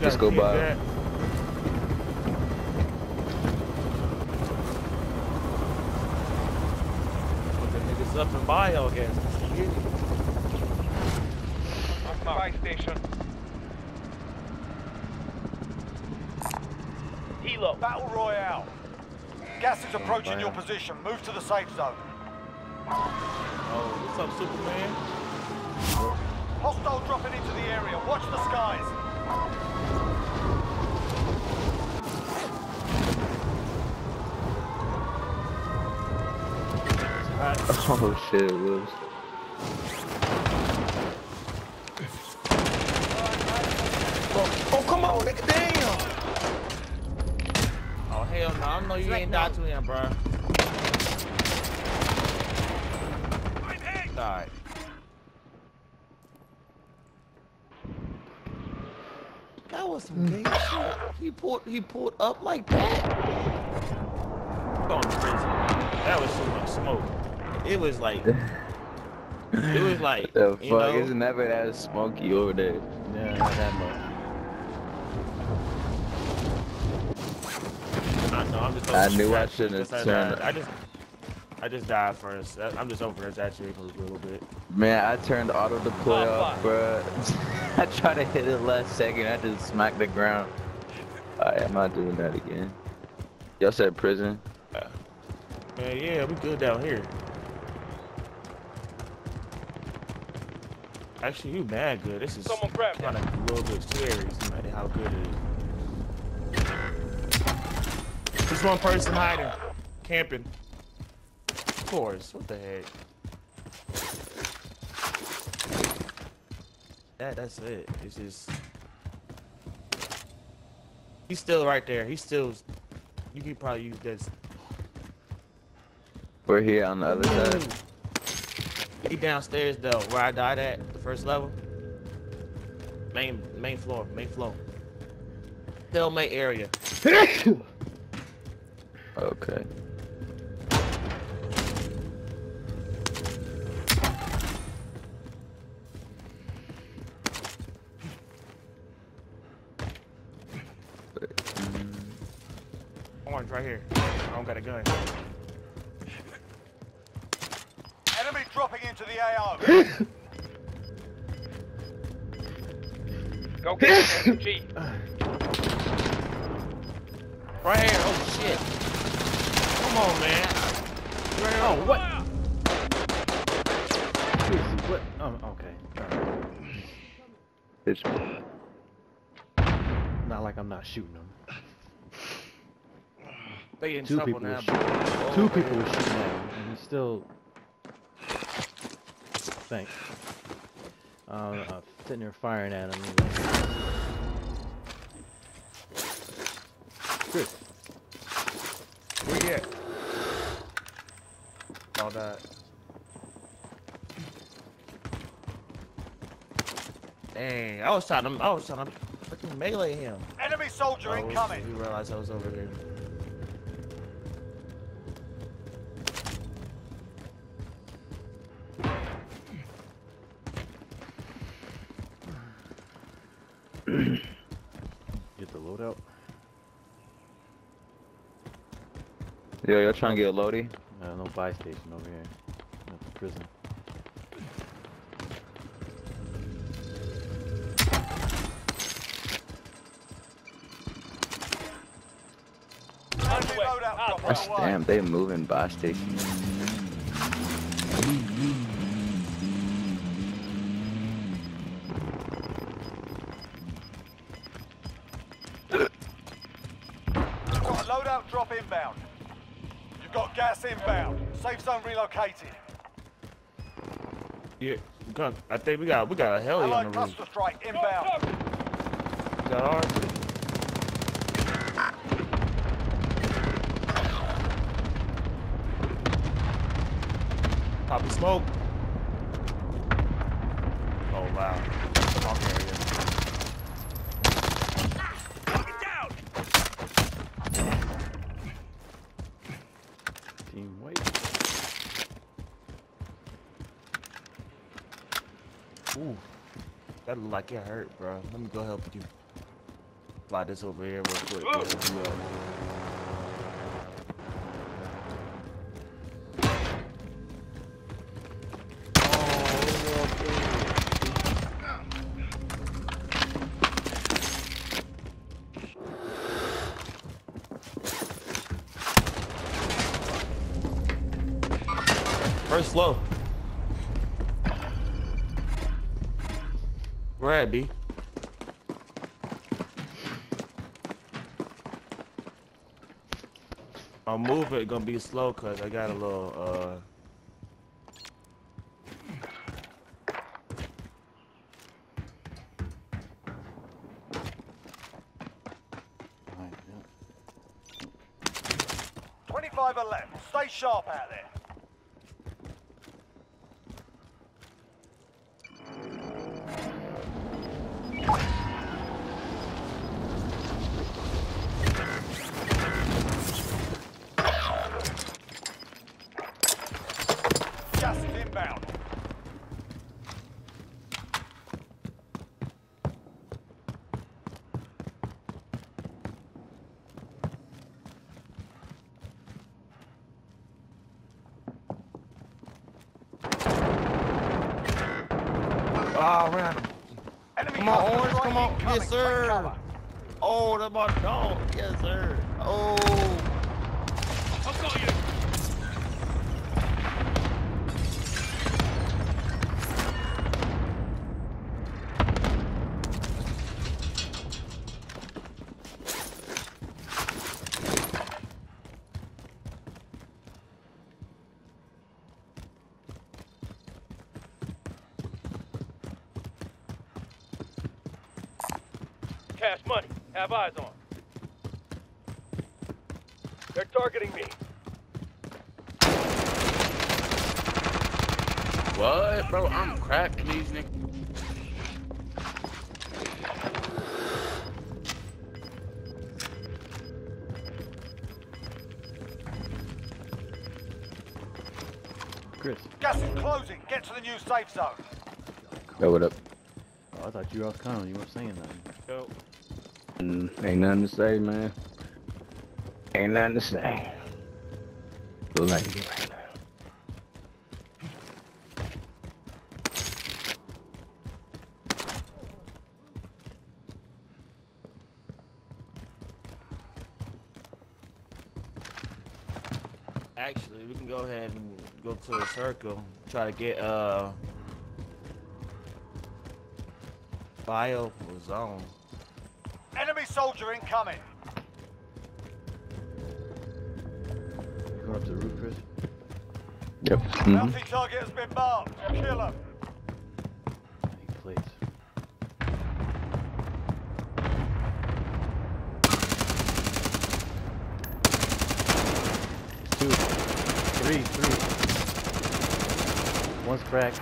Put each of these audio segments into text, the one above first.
Let's go keep by. that. Put the niggas up in bio gas. Buy station. Helo, Battle Royale. Gas is approaching your position. Move to the safe zone. Oh, what's up, Superman? Hostile dropping into the area. Watch the skies. Oh shit, Wolves. Oh, oh, come on, nigga, damn! Oh, hell no, I know you ain't died to him, bro. Alright. Was some gay shit. He pulled, he pulled up like that. Going to prison. That was so much smoke. It was like, it was like, The fuck? you know, It's never that smoky over there. yeah, not that much. I know, I'm just. I knew I shouldn't have because I turned- I just, I just died first. I- I'm just over exaggerating a little bit. Man, I turned auto deploy Oh, off, bruh. I tried to hit it last second. I just smacked the ground. Alright, I'm not doing that again. Y'all said prison. Man, yeah, we good down here. Actually, you mad good. This is Someone grab kind of a little bit scary. See like, how good it is. There's one person hiding, camping. Of course. What the heck? That that's it. It's just he's still right there. He's still. You could probably use this. We're here on the other side. He downstairs though, where I died at, the first level. Main main floor, main floor. Stalemate area. Okay. Orange right here. I don't got a gun. Enemy dropping into the AO. Go get the SMG. Right here. Oh shit. Come on, man. Right here. Oh what? What? Oh, okay. Alright. It's Not like I'm not shooting them. They in Two trouble people now. were shooting. Two people were shooting at him, and he still. Thanks. Uh, uh, sitting there firing at him. he's like, Chris, Where you at? All that. Dang, I was trying to, I was trying to freaking melee him. Enemy soldier I was- incoming. We realized I was over there. Get the loadout. Yo, y'all trying to get a loady? Uh, no buy station over here. At the prison. Enemy loadout drop on That's damn, they moving by station. Relocated. Yeah, we got- I think we got we got a heli on the roof. cluster strike inbound. We got ours. Poppy smoke. Oh wow. Talk area. Down. Team white. Ooh. That look like it hurt, bro. Let me go help you. Fly this over here real quick. First floor. Where at, B? Move it, gonna be slow cause I got a little uh 25 are left. Stay sharp out there. Oh ran him. Enemy Come on, cluster Orange, come on. incoming. Yes, sir. Oh, that's my dog. Yes, sir. Oh. I've got you. Cash money. Have eyes on. They're targeting me. What, bro? I'm cracking these niggas. Chris. Gas is closing. Get to the new safe zone. Yo, what up? Oh, I thought you were off camera. You weren't saying nothing. Yo. Mm, ain't nothing to say, man. Ain't nothing to say. Feel like it right now. Actually, we can go ahead and go to a circle. Try to get uh bio zone. Enemy soldier incoming. You going up to the roof, Chris? Yep. mhm. Bounty target has been marked. Kill him. Any place. Two. Three. Three. One's cracked.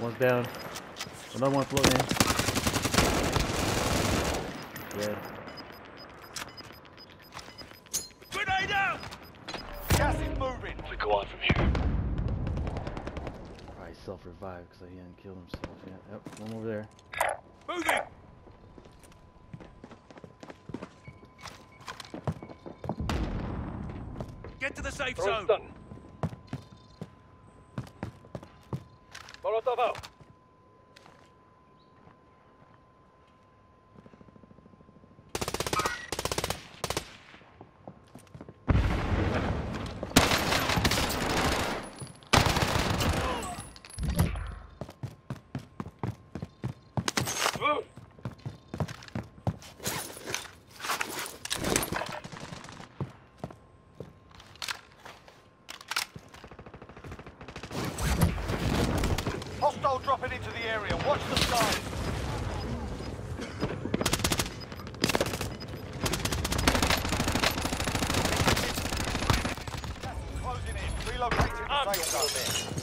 One's down. Another one floating in. Yeah. Grenade out! Gas is moving. We go on from here. Probably self-revived because he hadn't killed himself yet. Yep, one over there. Moving! Get to the safe zone. Done. Molotov out. Move. Hostile dropping into the area. Watch the skies. Closing in. Relocating I'm the your safe zone. man.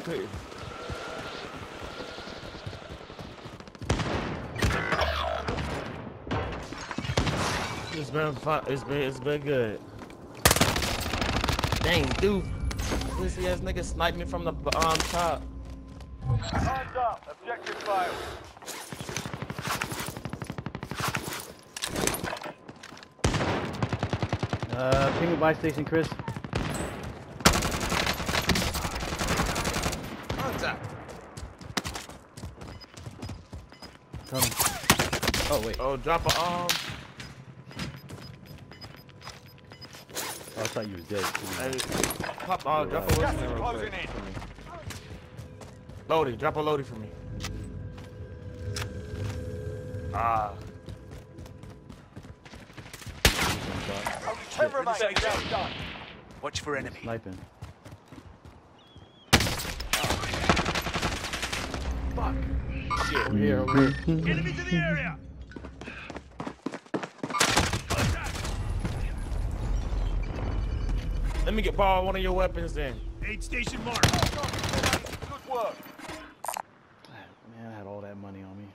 I could. It's been fun. It's been it's been good. Dang, dude. Pussy ass nigga sniped me from the um top. Time's up. Objective failed. Uh, ping me buy station, Chris. Coming. Oh wait. Oh, drop a arm. Oh, I thought you was dead. Hey, pop. Uh, drop a Gas loadie is real closing quick. Loadie, drop a loadie for me. Ah. 10 remain. Safe Job zone. done. Watch for enemy. Sniping. Shit. Over here, over here. Enemies in the area. Let me get borrow one of your weapons then. Aid station marked. Good work. Man, I had all that money on me.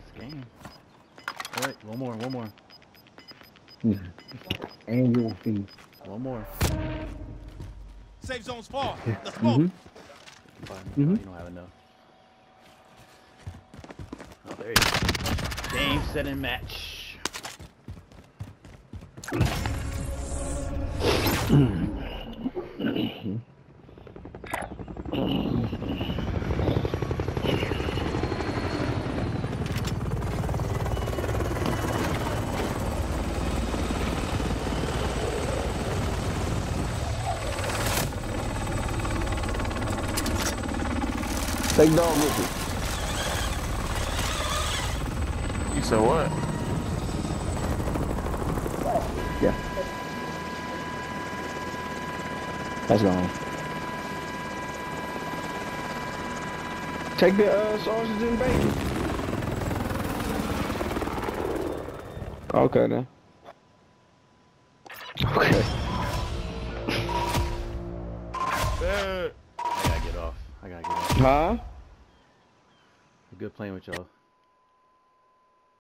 This game. Alright, one more, one more. Annual fee. One more. Safe zone's far. Let's Mhm. Fine. Mhm. Oh, you don't have enough. Oh, there you go. Game, set, and match. Take dog with You You said what? Yeah. That's gone. Take the uh, sausage and bacon. Okay then. Okay. I gotta get off. I gotta get off. Huh? Good playing with y'all.